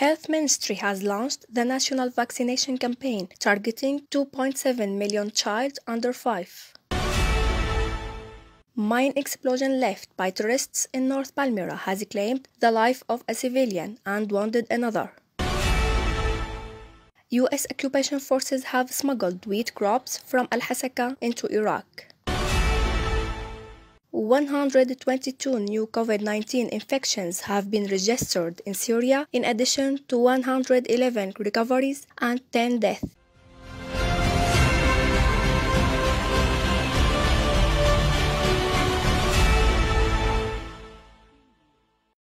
Health Ministry has launched the national vaccination campaign targeting 2.7 million child under 5. Mine explosion left by tourists in North Palmyra has claimed the life of a civilian and wounded another. U.S. occupation forces have smuggled wheat crops from Al Hasaka into Iraq. 122 new COVID 19 infections have been registered in Syria, in addition to 111 recoveries and 10 deaths.